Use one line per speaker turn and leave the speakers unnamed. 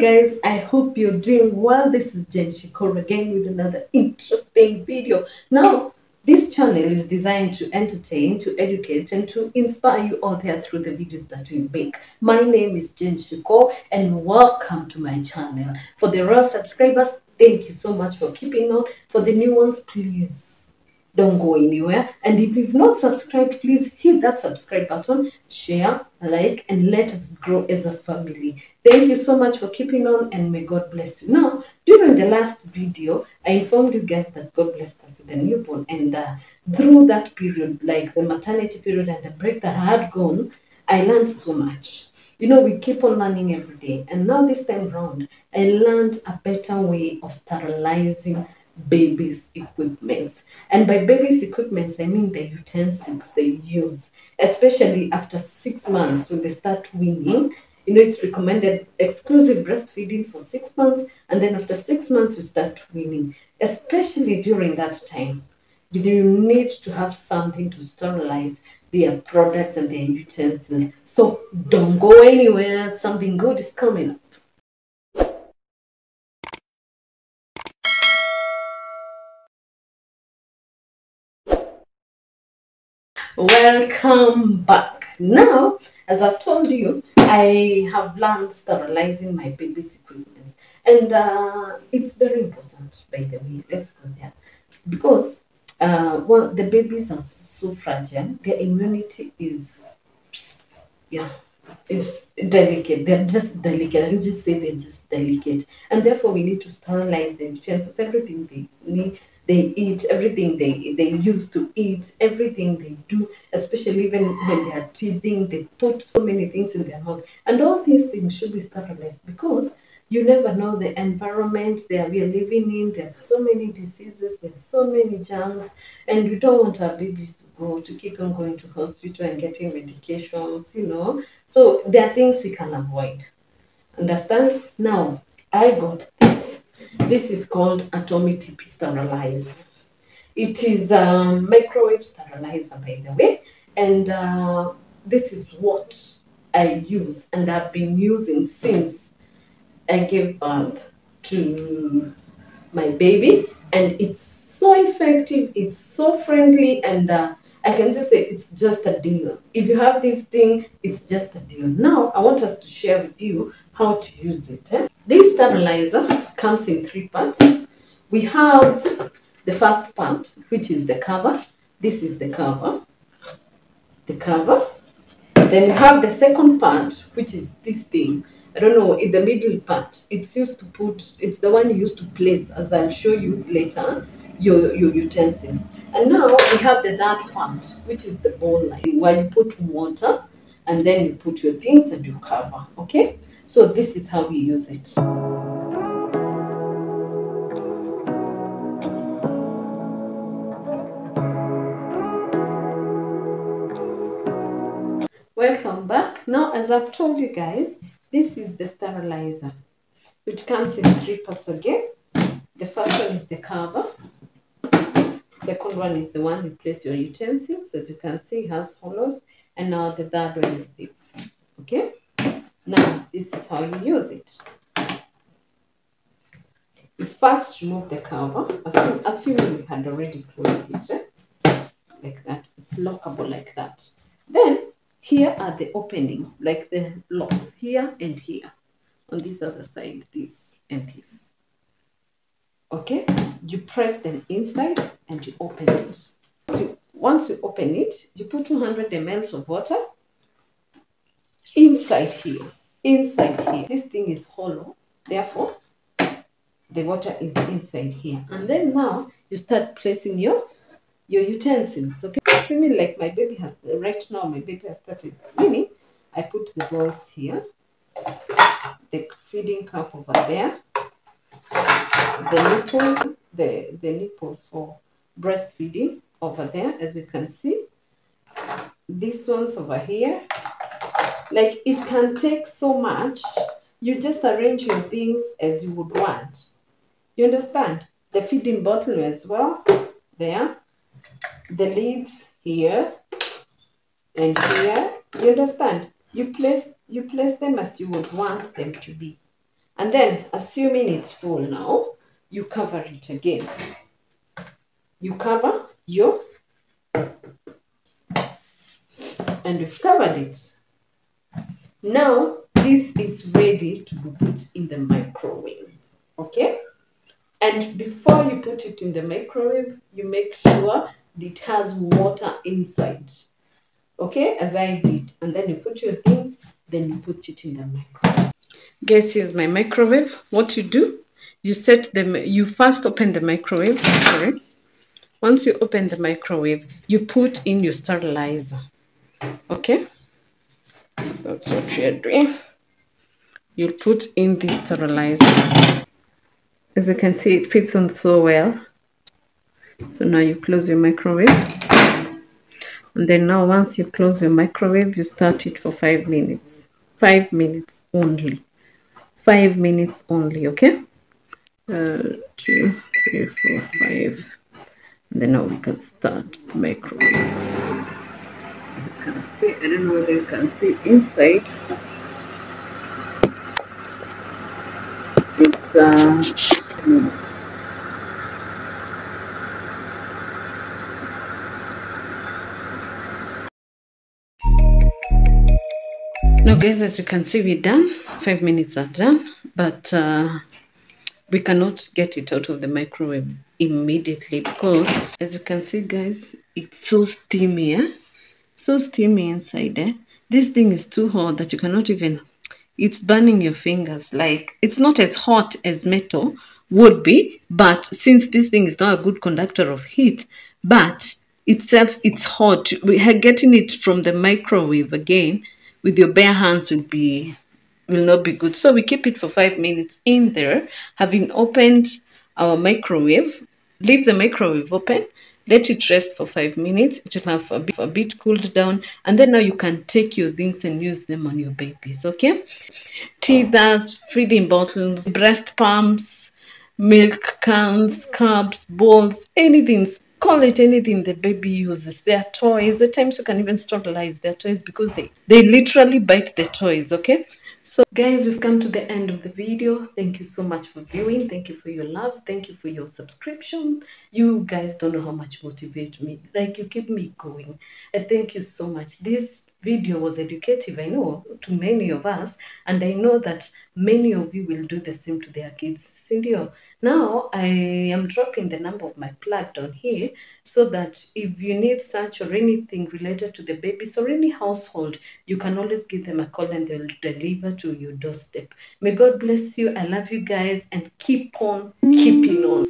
guys, I hope you're doing well. This is Jane Shiqo again with another interesting video. Now, this channel is designed to entertain, to educate, and to inspire you all there through the videos that we make. My name is Jane Shiqo, and welcome to my channel. For the raw subscribers, thank you so much for keeping on. For the new ones, please don't go anywhere. And if you've not subscribed, please hit that subscribe button, share, like, and let us grow as a family. Thank you so much for keeping on, and may God bless you. Now, during the last video, I informed you guys that God blessed us with a newborn, and uh, through that period, like the maternity period and the break that I had gone, I learned so much. You know, we keep on learning every day. And now this time round, I learned a better way of sterilizing babies' equipment. And by babies' equipment, I mean the utensils they use, especially after six months when they start weaning. You know, it's recommended exclusive breastfeeding for six months, and then after six months, you start weaning, especially during that time. You need to have something to sterilize their products and their utensils. So don't go anywhere, something good is coming Welcome back. Now, as I've told you, I have learned sterilizing my baby's equipment. And uh, it's very important, by the way. Let's go there. Because uh, well, the babies are so fragile. Their immunity is, yeah, it's delicate. They're just delicate. I just say they're just delicate. And therefore, we need to sterilize the utensils, everything they need they eat, everything they, they used to eat, everything they do, especially even when they are teething, they put so many things in their mouth. And all these things should be sterilized because you never know the environment that we are living in. There's so many diseases, there's so many germs, and we don't want our babies to go to keep on going to hospital and getting medications, you know. So there are things we can avoid. Understand? Now, I got this this is called a Tommee Tippee sterilizer. It is a microwave sterilizer, by the way, and uh, this is what I use and I've been using since I gave birth to my baby, and it's so effective, it's so friendly, and uh, I can just say it's just a deal. If you have this thing, it's just a deal. Now, I want us to share with you how to use it. Eh? This sterilizer comes in three parts. We have the first part, which is the cover. This is the cover. The cover. Then you have the second part, which is this thing. I don't know, in the middle part. It's used to put, it's the one you used to place, as I'll show you later, your, your utensils. And now we have the third part, which is the bowl line, where you put water and then you put your things and you cover, okay? So this is how we use it. Welcome back. Now, as I've told you guys, this is the sterilizer, which comes in three parts again. The first one is the cover. Second one is the one you place your utensils. As you can see, it has hollows. And now the third one is this. This is how you use it. You first remove the cover, assuming, assuming you had already closed it, eh? like that. It's lockable like that. Then, here are the openings, like the locks, here and here. On this other side, this and this. Okay? You press them inside and you open it. So once you open it, you put 200 ml of water inside here inside here. This thing is hollow therefore the water is inside here. And then now you start placing your your utensils okay? Assuming like my baby has right now my baby has started cleaning i put the balls here. The feeding cup over there. The nipple the the nipple for breastfeeding over there as you can see. These ones over here like it can take so much. You just arrange your things as you would want. You understand? The feeding bottle as well. There. The lids here and here. You understand? You place you place them as you would want them to be. And then, assuming it's full now, you cover it again. You cover your, and we've covered it. Now, this is ready to be put in the microwave. Okay? And before you put it in the microwave, you make sure it has water inside. Okay, as I did. And then you put your things, then you put it in the microwave. Guys, here's my microwave. What you do, you set them, you first open the microwave. Sorry. Once you open the microwave, you put in your sterilizer. Okay, that's what we are doing. You'll put in the sterilizer. As you can see, it fits on so well. So now you close your microwave. And then now once you close your microwave, you start it for five minutes. Five minutes only. Five minutes only, okay? Uh, two, three, four, five. And then now we can start the microwave. As you can see, I don't know whether you can see inside. It's uh. Now guys, as you can see, we're done. Five minutes are done, but uh, we cannot get it out of the microwave immediately because as you can see guys, it's so steamy, eh? So steamy inside eh? This thing is too hot that you cannot even, it's burning your fingers. Like it's not as hot as metal would be, but since this thing is not a good conductor of heat, but itself it's hot. We are getting it from the microwave again with your bare hands would be will not be good. So we keep it for five minutes in there, having opened our microwave. Leave the microwave open. Let it rest for five minutes. It will have a bit, a bit cooled down. And then now you can take your things and use them on your babies, okay? Teethers, feeding bottles, breast pumps, milk cans, cups, bowls, anything. Call it anything the baby uses. Their toys. At times you can even sterilize their toys because they, they literally bite the toys, okay? So guys, we've come to the end of the video. Thank you so much for viewing. Thank you for your love. Thank you for your subscription. You guys don't know how much motivate me. Like you keep me going. And thank you so much. This video was educative, I know, to many of us. And I know that many of you will do the same to their kids. Cindy, now I am dropping the number of my plug down here so that if you need such or anything related to the babies or any household, you can always give them a call and they'll deliver to your doorstep. May God bless you. I love you guys and keep on keeping on.